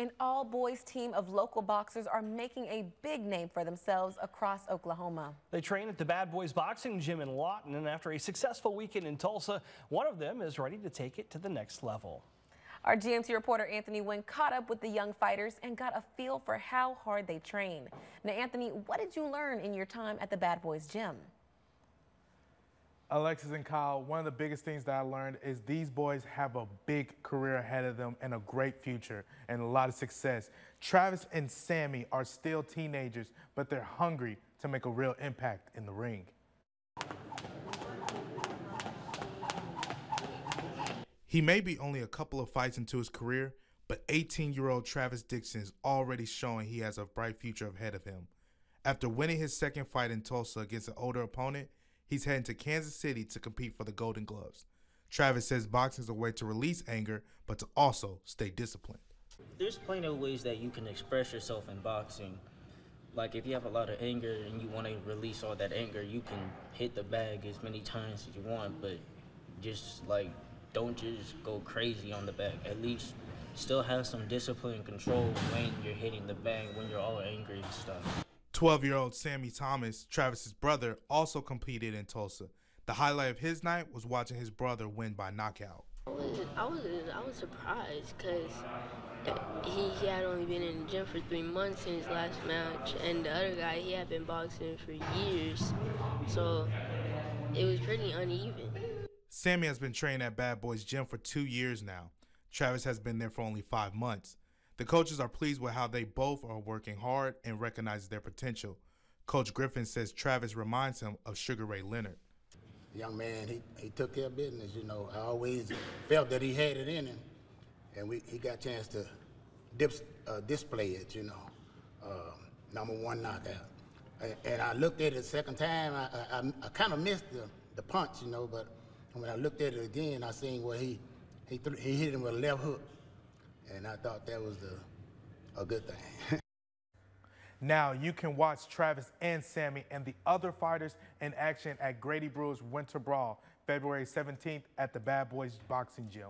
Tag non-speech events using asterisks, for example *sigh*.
An all boys team of local boxers are making a big name for themselves across Oklahoma. They train at the Bad Boys Boxing Gym in Lawton, and after a successful weekend in Tulsa, one of them is ready to take it to the next level. Our GMC reporter Anthony Wynn caught up with the young fighters and got a feel for how hard they train. Now, Anthony, what did you learn in your time at the Bad Boys Gym? Alexis and Kyle, one of the biggest things that I learned is these boys have a big career ahead of them and a great future and a lot of success. Travis and Sammy are still teenagers, but they're hungry to make a real impact in the ring. He may be only a couple of fights into his career, but 18 year old Travis Dixon is already showing he has a bright future ahead of him. After winning his second fight in Tulsa against an older opponent, He's heading to Kansas City to compete for the Golden Gloves. Travis says boxing is a way to release anger, but to also stay disciplined. There's plenty of ways that you can express yourself in boxing. Like if you have a lot of anger and you want to release all that anger, you can hit the bag as many times as you want, but just like don't just go crazy on the bag. At least still have some discipline and control when you're hitting the bag when you're all angry and stuff. 12 year old Sammy Thomas, Travis's brother, also competed in Tulsa. The highlight of his night was watching his brother win by knockout. I was, I was, I was surprised because he, he had only been in the gym for three months in his last match, and the other guy, he had been boxing for years. So it was pretty uneven. Sammy has been training at Bad Boys Gym for two years now. Travis has been there for only five months. The coaches are pleased with how they both are working hard and recognize their potential. Coach Griffin says Travis reminds him of Sugar Ray Leonard. young man, he, he took care of business, you know. I always felt that he had it in him, and we, he got a chance to uh, display it, you know. Uh, number one knockout. And, I looked at it the second time, I, I, I kind of missed the, the punch, you know, but when I looked at it again, I seen where he, he, threw, he hit him with a left hook and I thought that was a, a good thing. *laughs* now you can watch Travis and Sammy and the other fighters in action at Grady Brewer's Winter Brawl, February 17th at the Bad Boys Boxing Gym.